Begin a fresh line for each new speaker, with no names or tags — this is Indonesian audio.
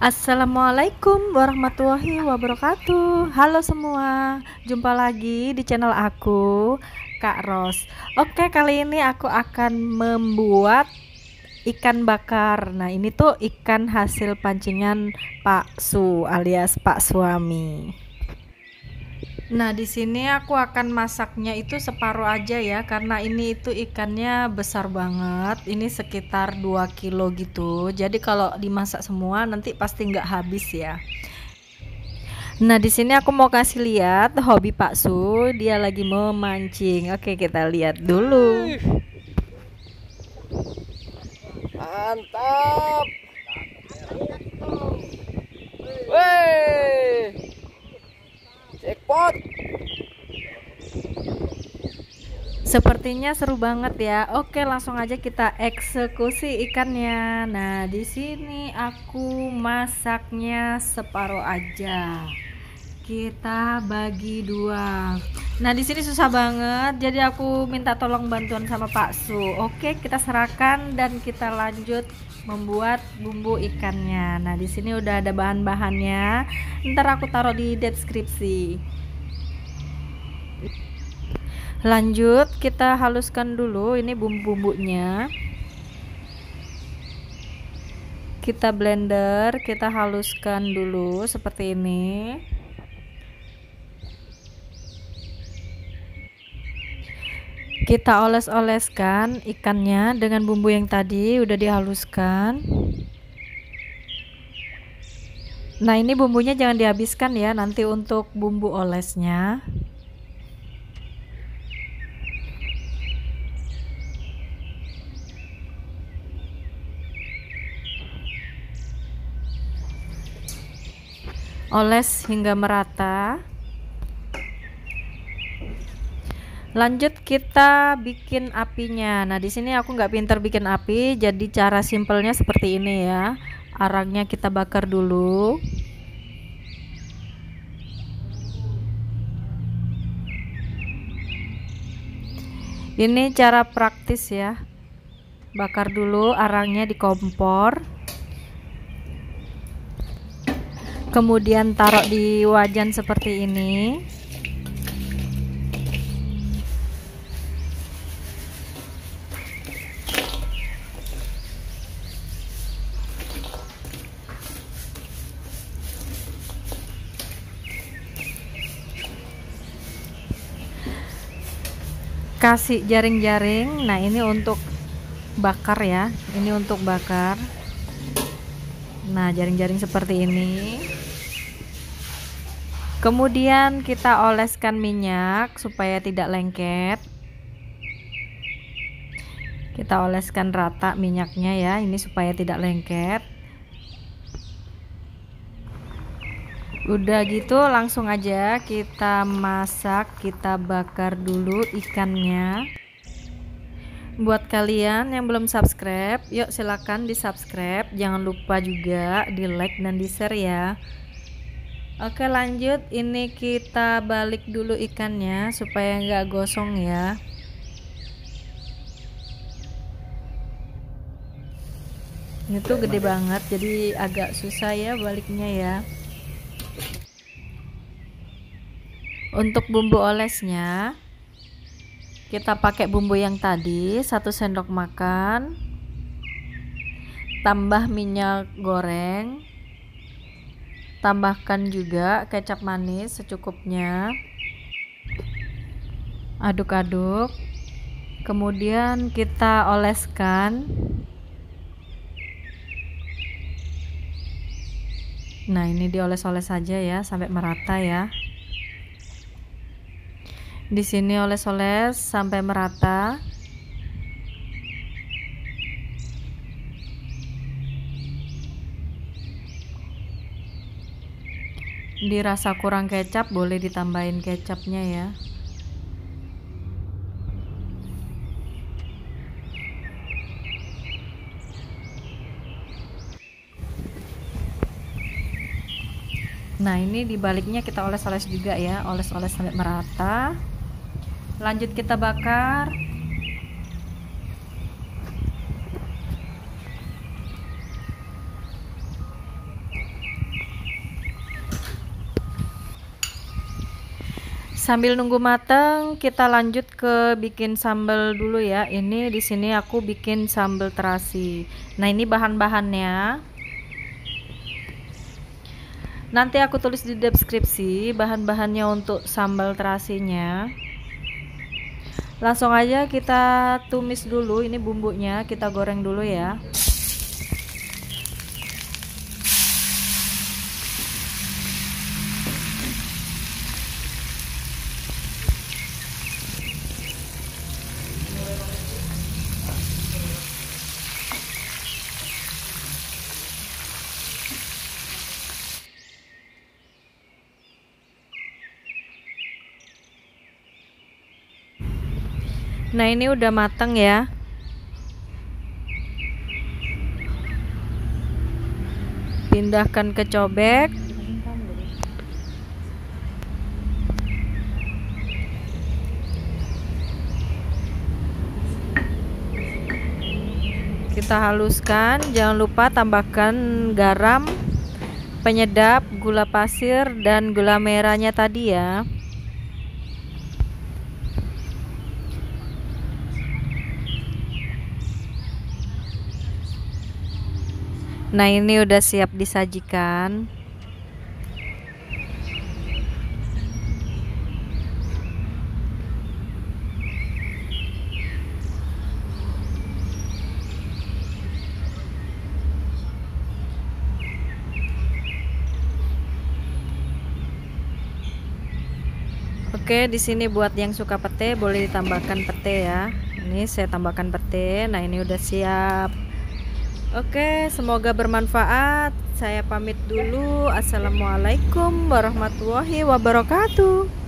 Assalamualaikum warahmatullahi wabarakatuh. Halo semua Jumpa lagi di channel aku Kak Ros. Oke kali ini aku akan membuat ikan bakar. Nah ini tuh ikan hasil pancingan Pak Su alias Pak Suami Nah, di sini aku akan masaknya itu separuh aja ya karena ini itu ikannya besar banget. Ini sekitar 2 kilo gitu. Jadi kalau dimasak semua nanti pasti nggak habis ya. Nah, di sini aku mau kasih lihat hobi Pak Su, dia lagi memancing. Oke, kita lihat dulu.
Mantap. Weh.
Sepertinya seru banget ya. Oke, langsung aja kita eksekusi ikannya. Nah, di sini aku masaknya separuh aja. Kita bagi dua. Nah, di sini susah banget. Jadi aku minta tolong bantuan sama Pak Su. Oke, kita serahkan dan kita lanjut membuat bumbu ikannya. Nah, di sini udah ada bahan-bahannya. Ntar aku taruh di deskripsi. Lanjut, kita haluskan dulu ini bumbu-bumbunya. Kita blender, kita haluskan dulu seperti ini. Kita oles-oleskan ikannya dengan bumbu yang tadi udah dihaluskan. Nah ini bumbunya jangan dihabiskan ya nanti untuk bumbu olesnya. Oles hingga merata lanjut kita bikin apinya. Nah di sini aku nggak pinter bikin api jadi cara simpelnya seperti ini ya. Arangnya kita bakar dulu. Ini cara praktis ya. Bakar dulu arangnya di kompor. Kemudian taruh di wajan seperti ini kasih jaring-jaring. Nah ini untuk bakar ya. Ini untuk bakar. Nah jaring-jaring seperti ini. Kemudian kita oleskan minyak supaya tidak lengket. Kita oleskan rata minyaknya ya ini supaya tidak lengket udah gitu langsung aja kita masak kita bakar dulu ikannya. Buat kalian yang belum subscribe yuk silahkan di subscribe jangan lupa juga di like dan di share ya. Oke lanjut. Ini kita balik dulu ikannya supaya nggak gosong ya. Ini tuh gede banget jadi agak susah ya baliknya ya untuk bumbu olesnya kita pakai bumbu yang tadi satu sendok makan tambah minyak goreng tambahkan juga kecap manis secukupnya aduk-aduk kemudian kita oleskan. Nah ini dioles-oles saja ya sampai merata ya di sini oles-oles sampai merata. Dirasa kurang kecap boleh ditambahin kecapnya ya. Nah ini dibaliknya kita oles-oles juga ya Oles-oles sampai merata lanjut kita bakar. Sambil nunggu mateng kita lanjut ke bikin sambal dulu ya. Ini di sini aku bikin sambal terasi. Nah ini bahan-bahannya. Nanti aku tulis di deskripsi bahan-bahannya untuk sambal terasinya. Langsung aja kita tumis dulu ini bumbunya, kita goreng dulu ya. Nah, ini udah matang ya. Pindahkan ke cobek. Kita haluskan, jangan lupa tambahkan garam, penyedap, gula pasir dan gula merahnya tadi ya. Nah, ini udah siap disajikan. Oke, di sini buat yang suka pete boleh ditambahkan pete ya. Ini saya tambahkan pete. Nah, ini udah siap. Oke, semoga bermanfaat. Saya pamit dulu. Assalamualaikum warahmatullahi wabarakatuh.